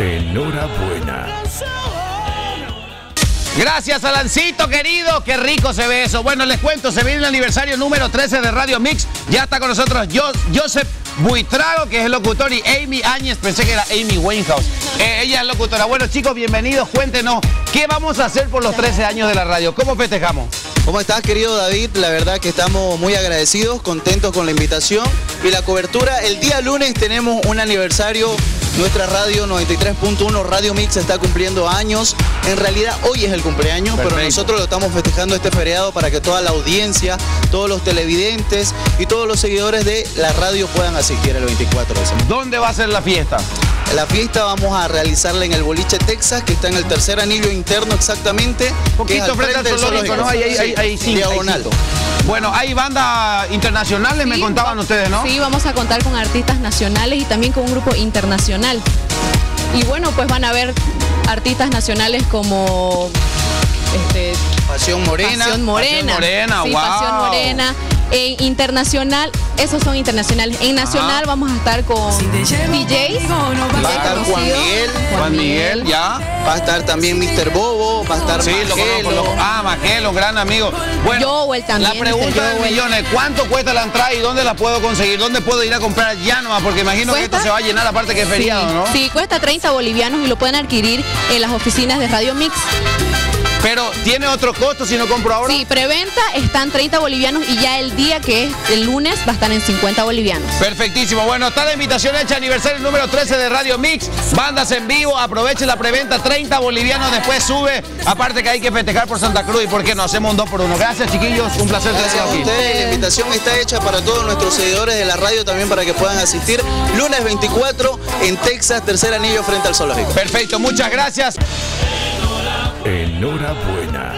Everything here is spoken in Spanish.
Enhorabuena. Gracias, Alancito, querido. Qué rico se ve eso. Bueno, les cuento, se viene el aniversario número 13 de Radio Mix. Ya está con nosotros Joseph Buitrago, que es el locutor, y Amy Áñez, pensé que era Amy Winehouse. Eh, ella es locutora. Bueno, chicos, bienvenidos. Cuéntenos, ¿qué vamos a hacer por los 13 años de la radio? ¿Cómo festejamos? ¿Cómo estás, querido David? La verdad que estamos muy agradecidos, contentos con la invitación y la cobertura. El día lunes tenemos un aniversario nuestra radio 93.1 Radio Mix está cumpliendo años. En realidad hoy es el cumpleaños, pero nosotros lo estamos festejando este feriado para que toda la audiencia, todos los televidentes y todos los seguidores de la radio puedan asistir el 24 de septiembre. ¿Dónde va a ser la fiesta? La fiesta vamos a realizarla en el Boliche Texas, que está en el tercer anillo interno exactamente. Poquito frente al zoológico, ¿no? Ahí, ahí, ahí, sí, diagonal. Bueno, hay bandas internacionales, me contaban ustedes, ¿no? Sí, vamos a contar con artistas nacionales y también con un grupo internacional. Y bueno, pues van a ver artistas nacionales como este, Pasión Morena. Pasión Morena. Pasión Morena, sí, wow. Pasión Morena. En internacional, esos son internacionales. En nacional vamos a estar con DJs. Va a estar Juan Miguel. Juan Miguel, ya. Va a estar también Mr. Bobo, va a estar Sí, lo Magelo. conozco, lo- Ah, Magelo, gran amigo. Bueno, Joel también, la pregunta de Joel. millones, ¿cuánto cuesta la entrada y dónde la puedo conseguir? ¿Dónde puedo ir a comprar ya nomás? Porque imagino que esto se va a llenar aparte que es feriado, sí, ¿no? Sí, cuesta 30 bolivianos y lo pueden adquirir en las oficinas de Radio Mix. Pero tiene otro costo si no compro ahora. Sí, preventa están 30 bolivianos y ya el día que es el lunes va a estar en 50 bolivianos. Perfectísimo. Bueno, está la invitación hecha, aniversario número 13 de Radio Mix. Bandas en vivo, aprovechen la preventa, 30 bolivianos, después sube. Aparte que hay que festejar por Santa Cruz y por qué no, hacemos un 2 por 1 Gracias, chiquillos, un placer Gracias tenerlos a aquí. ustedes, la invitación está hecha para todos nuestros seguidores de la radio también para que puedan asistir lunes 24 en Texas, tercer anillo frente al zoológico. Perfecto, muchas gracias. Enhorabuena.